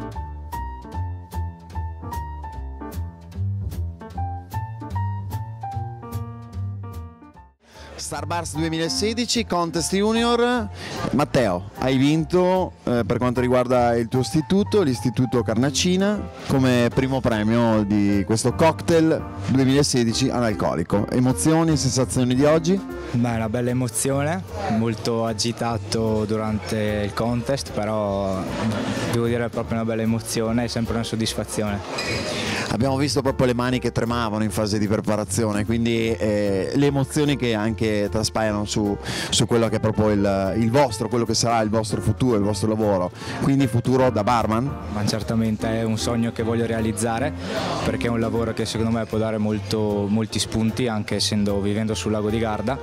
Thank you. Starbars 2016, Contest Junior. Matteo, hai vinto eh, per quanto riguarda il tuo istituto, l'istituto Carnacina, come primo premio di questo cocktail 2016 analcolico. Emozioni, sensazioni di oggi? Beh, una bella emozione, molto agitato durante il contest, però devo dire proprio una bella emozione e sempre una soddisfazione. Abbiamo visto proprio le mani che tremavano in fase di preparazione, quindi eh, le emozioni che anche traspaiono su, su quello che è proprio il, il, vostro, quello che sarà il vostro futuro, il vostro lavoro. Quindi futuro da barman? Ma certamente è un sogno che voglio realizzare perché è un lavoro che secondo me può dare molto, molti spunti anche essendo vivendo sul lago di Garda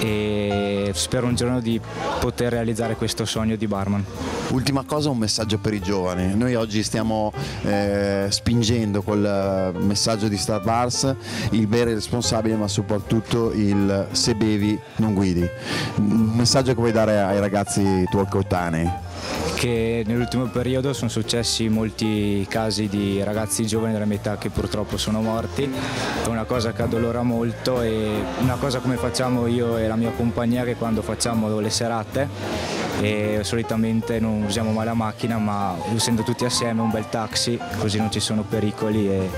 e spero un giorno di poter realizzare questo sogno di barman. Ultima cosa, un messaggio per i giovani. Noi oggi stiamo eh, spingendo col messaggio di Star Wars il bere responsabile ma soprattutto il se bevi non guidi. Un messaggio che vuoi dare ai ragazzi tuoi coetanei? Che nell'ultimo periodo sono successi molti casi di ragazzi giovani della mia età che purtroppo sono morti, è una cosa che addolora molto e una cosa come facciamo io e la mia compagnia che quando facciamo le serate e solitamente non usiamo mai la macchina ma essendo tutti assieme un bel taxi così non ci sono pericoli e,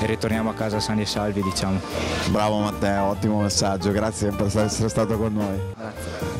e ritorniamo a casa sani e salvi diciamo. Bravo Matteo, ottimo messaggio, grazie per essere stato con noi. Grazie.